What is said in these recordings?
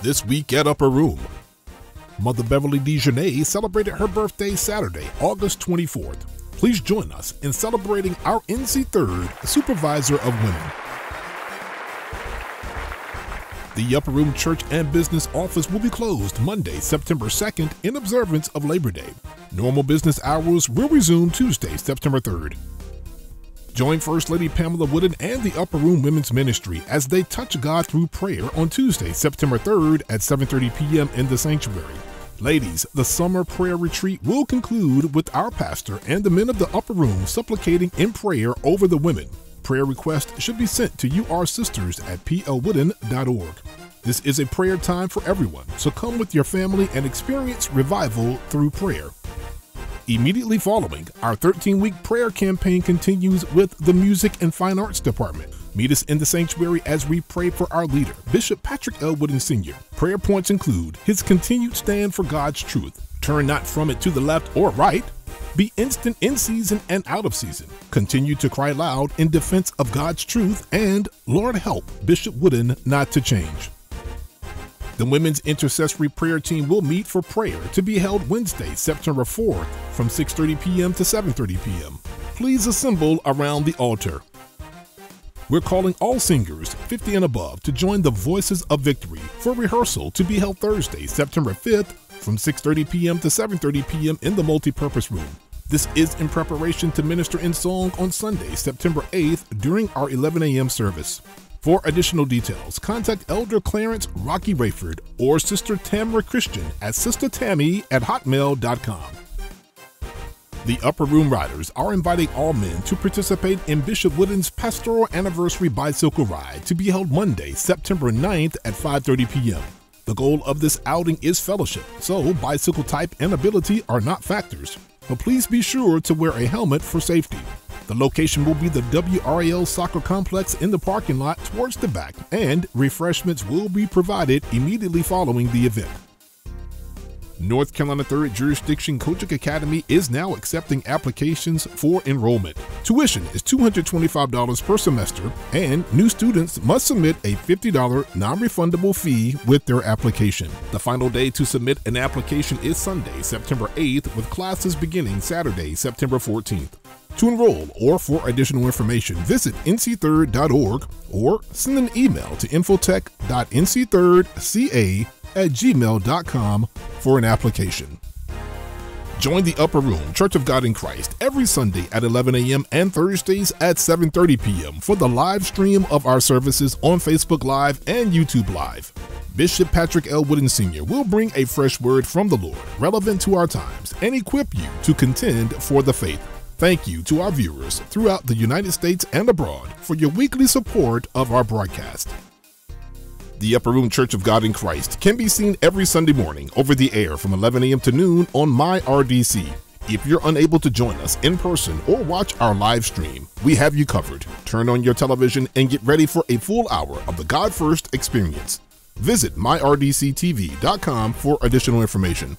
This week at Upper Room, Mother Beverly DeJournette celebrated her birthday Saturday, August 24th. Please join us in celebrating our NC Third Supervisor of Women. The Upper Room Church and Business Office will be closed Monday, September 2nd in observance of Labor Day. Normal business hours will resume Tuesday, September 3rd. Join First Lady Pamela Wooden and the Upper Room Women's Ministry as they touch God through prayer on Tuesday, September 3rd at 7:30 p.m. in the sanctuary. Ladies, the summer prayer retreat will conclude with our pastor and the men of the upper room supplicating in prayer over the women. Prayer requests should be sent to yoursisters at plwooden.org. This is a prayer time for everyone, so come with your family and experience revival through prayer. Immediately following, our 13 week prayer campaign continues with the Music and Fine Arts Department. Meet us in the sanctuary as we pray for our leader, Bishop Patrick L. Wooden Sr. Prayer points include his continued stand for God's truth, turn not from it to the left or right, be instant in season and out of season, continue to cry loud in defense of God's truth, and Lord help Bishop Wooden not to change. The Women's Intercessory Prayer Team will meet for prayer to be held Wednesday, September 4th from 6:30 p.m. to 7:30 p.m. Please assemble around the altar. We're calling all singers 50 and above to join the Voices of Victory for rehearsal to be held Thursday, September 5th from 6:30 p.m. to 7:30 p.m. in the multipurpose room. This is in preparation to minister in song on Sunday, September 8th during our 11 a.m. service. For additional details, contact Elder Clarence Rocky Rayford or Sister Tamra Christian at sistertammy at hotmail.com. The Upper Room Riders are inviting all men to participate in Bishop Wooden's Pastoral Anniversary Bicycle Ride to be held Monday, September 9th at 5:30 p.m. The goal of this outing is fellowship, so bicycle type and ability are not factors. But please be sure to wear a helmet for safety. The location will be the WRAL Soccer Complex in the parking lot towards the back, and refreshments will be provided immediately following the event. North Carolina 3rd Jurisdiction COGIC Academy is now accepting applications for enrollment. Tuition is $225 per semester, and new students must submit a $50 non refundable fee with their application. The final day to submit an application is Sunday, September 8th, with classes beginning Saturday, September 14th. To enroll or for additional information, visit nc3rd.org or send an email to infotech.nc3rdca at gmail.com for an application. Join the Upper Room Church of God in Christ every Sunday at 11 a.m. and Thursdays at 7:30 p.m. for the live stream of our services on Facebook Live and YouTube Live. Bishop Patrick L. Wooden Sr. will bring a fresh word from the Lord relevant to our times and equip you to contend for the faith. Thank you to our viewers throughout the United States and abroad for your weekly support of our broadcast. The Upper Room Church of God in Christ can be seen every Sunday morning over the air from 11 a.m. to noon on MyRDC. If you're unable to join us in person or watch our live stream, we have you covered. Turn on your television and get ready for a full hour of the God First experience. Visit myrdctv.com for additional information.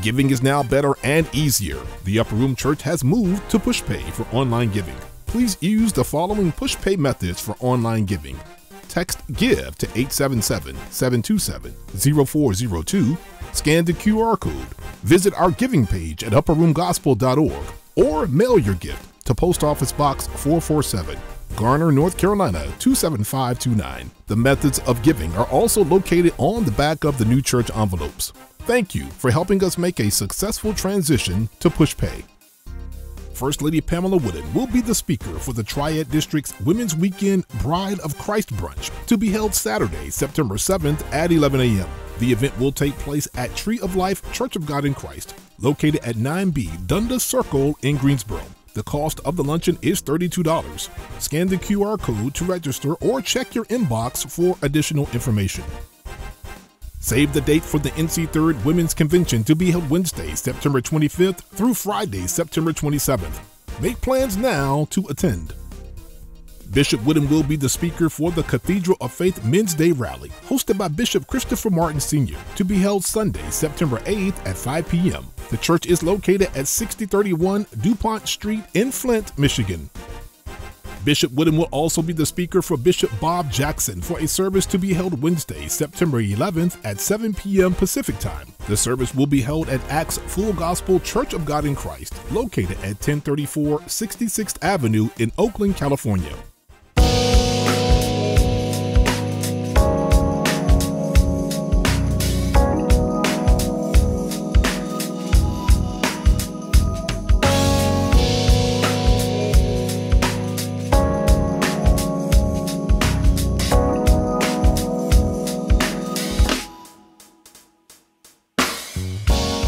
Giving is now better and easier. The Upper Room Church has moved to PushPay for online giving. Please use the following PushPay methods for online giving. Text GIVE to 877 727 0402. Scan the QR code. Visit our giving page at upperroomgospel.org or mail your gift to Post Office Box 447, Garner, North Carolina 27529. The methods of giving are also located on the back of the new church envelopes. Thank you for helping us make a successful transition to PushPay. First Lady Pamela Wooden will be the speaker for the Triad District's Women's Weekend Bride of Christ Brunch to be held Saturday, September 7th at 11 a.m. The event will take place at Tree of Life Church of God in Christ, located at 9B Dundas Circle in Greensboro. The cost of the luncheon is $32. Scan the QR code to register or check your inbox for additional information. Save the date for the NC 3rd Women's Convention to be held Wednesday, September 25th through Friday, September 27th. Make plans now to attend. Bishop Wooden will be the speaker for the Cathedral of Faith Men's Day Rally, hosted by Bishop Christopher Martin Sr., to be held Sunday, September 8th at 5 p.m. The church is located at 6031 DuPont Street in Flint, Michigan. Bishop Wooden will also be the speaker for Bishop Bob Jackson for a service to be held Wednesday, September 11th at 7 p.m. Pacific Time. The service will be held at Acts Full Gospel Church of God in Christ, located at 1034 66th Avenue in Oakland, California.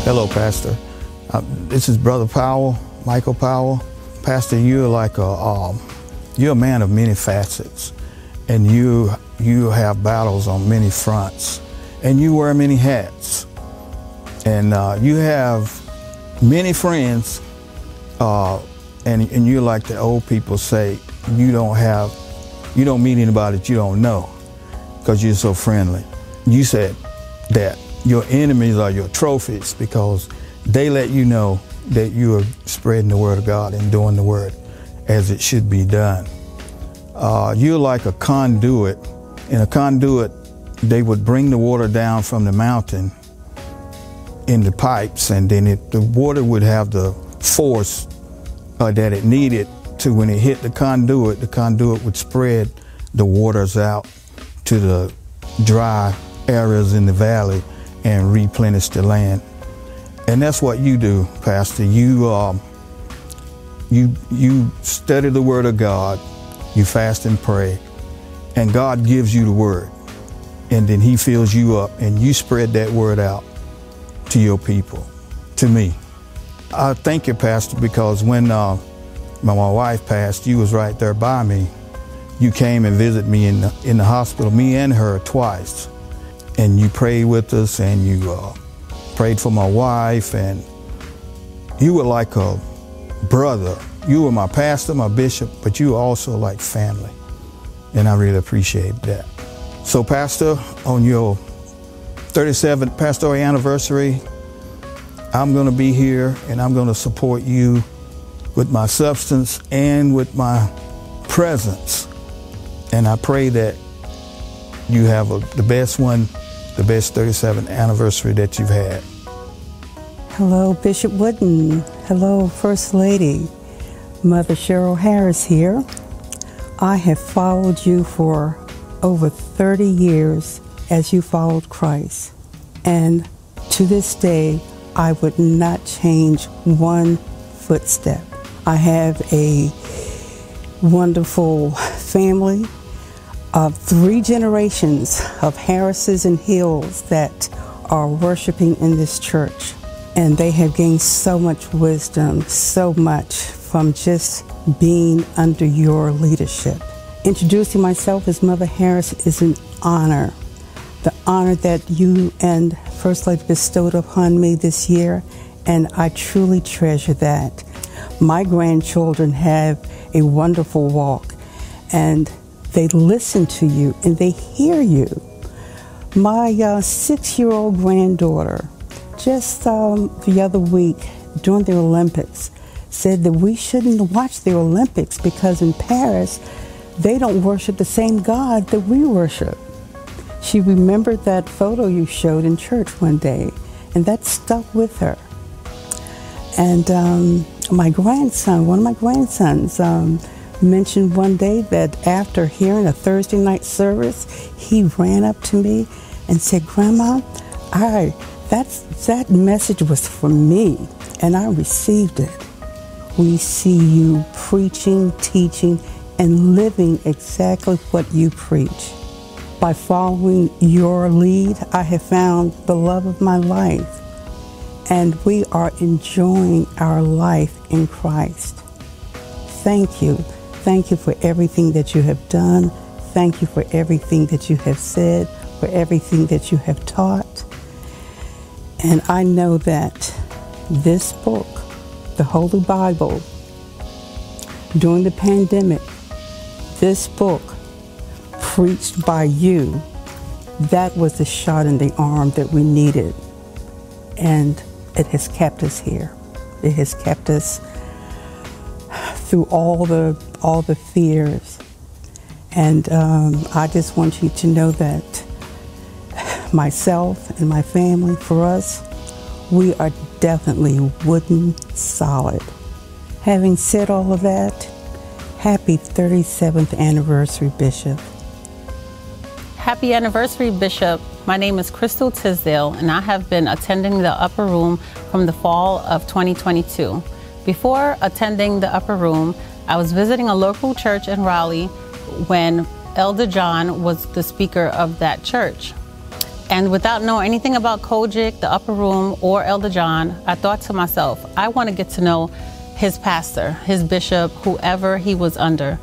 Hello, Pastor. Uh, this is Brother Powell, Michael Powell. Pastor, you're like a um, you're a man of many facets, and you you have battles on many fronts, and you wear many hats, and uh, you have many friends, uh, and and you're like the old people say, you don't have, you don't meet anybody that you don't know, because you're so friendly. You said that your enemies are your trophies because they let you know that you are spreading the word of God and doing the word as it should be done. Uh, you're like a conduit. In a conduit, they would bring the water down from the mountain in the pipes, and then it, the water would have the force uh, that it needed to when it hit the conduit, the conduit would spread the waters out to the dry areas in the valley and replenish the land. And that's what you do, Pastor. You, um, you, you study the Word of God, you fast and pray, and God gives you the Word. And then He fills you up, and you spread that Word out to your people, to me. I thank you, Pastor, because when uh, my, my wife passed, you was right there by me. You came and visited me in the, in the hospital, me and her twice and you prayed with us and you uh, prayed for my wife and you were like a brother. You were my pastor, my bishop, but you were also like family. And I really appreciate that. So Pastor, on your 37th pastoral anniversary, I'm going to be here and I'm going to support you with my substance and with my presence. And I pray that you have a, the best one the best 37th anniversary that you've had. Hello, Bishop Wooden. Hello, First Lady. Mother Cheryl Harris here. I have followed you for over 30 years as you followed Christ. And to this day, I would not change one footstep. I have a wonderful family of three generations of Harrises and Hills that are worshiping in this church. And they have gained so much wisdom, so much from just being under your leadership. Introducing myself as Mother Harris is an honor. The honor that you and First Lady bestowed upon me this year, and I truly treasure that. My grandchildren have a wonderful walk, and they listen to you and they hear you. My uh, six year old granddaughter, just um, the other week during the Olympics, said that we shouldn't watch the Olympics because in Paris, they don't worship the same God that we worship. She remembered that photo you showed in church one day, and that stuck with her. And um, my grandson, one of my grandsons, um, mentioned one day that after hearing a Thursday night service, he ran up to me and said, Grandma, I that's that message was for me and I received it. We see you preaching, teaching, and living exactly what you preach. By following your lead, I have found the love of my life, and we are enjoying our life in Christ. Thank you. Thank you for everything that you have done. Thank you for everything that you have said, for everything that you have taught. And I know that this book, the Holy Bible, during the pandemic, this book preached by you, that was the shot in the arm that we needed. And it has kept us here. It has kept us through all the all the fears. And um, I just want you to know that myself and my family, for us, we are definitely wooden solid. Having said all of that, happy 37th anniversary, Bishop. Happy anniversary, Bishop. My name is Crystal Tisdale, and I have been attending the Upper Room from the fall of 2022. Before attending the Upper Room, I was visiting a local church in Raleigh when Elder John was the speaker of that church. And without knowing anything about COGIC, the Upper Room, or Elder John, I thought to myself, I want to get to know his pastor, his bishop, whoever he was under.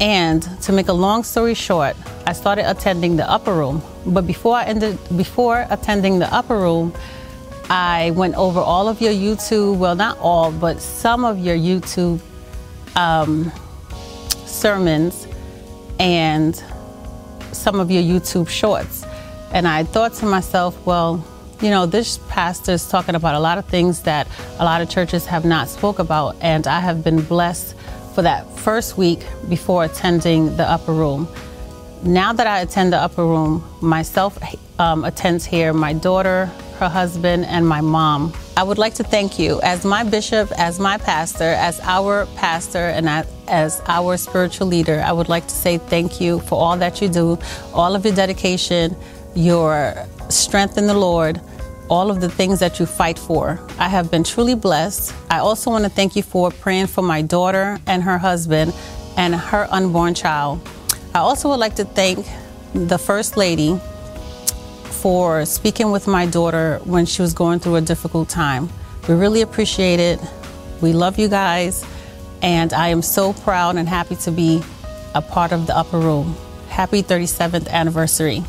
And to make a long story short, I started attending the upper room. But before I ended, before attending the upper room, I went over all of your YouTube, well, not all, but some of your YouTube um, sermons and some of your YouTube shorts. And I thought to myself, well, you know, this pastor is talking about a lot of things that a lot of churches have not spoke about. And I have been blessed for that first week before attending the upper room. Now that I attend the upper room, myself um, attends here, my daughter, her husband, and my mom. I would like to thank you as my bishop, as my pastor, as our pastor, and as our spiritual leader. I would like to say thank you for all that you do, all of your dedication, your strength in the Lord, all of the things that you fight for. I have been truly blessed. I also want to thank you for praying for my daughter and her husband and her unborn child. I also would like to thank the First Lady for speaking with my daughter when she was going through a difficult time. We really appreciate it. We love you guys, and I am so proud and happy to be a part of the upper room. Happy 37th anniversary.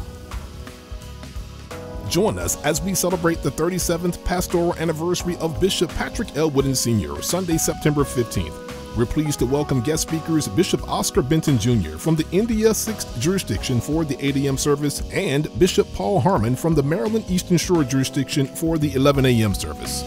Join us as we celebrate the 37th pastoral anniversary of Bishop Patrick L. Wooden Sr., Sunday, September 15th. We're pleased to welcome guest speakers Bishop Oscar Benton Jr. from the India 6th jurisdiction for the 8 a.m. service and Bishop Paul Harmon from the Maryland Eastern Shore jurisdiction for the 11 a.m. service.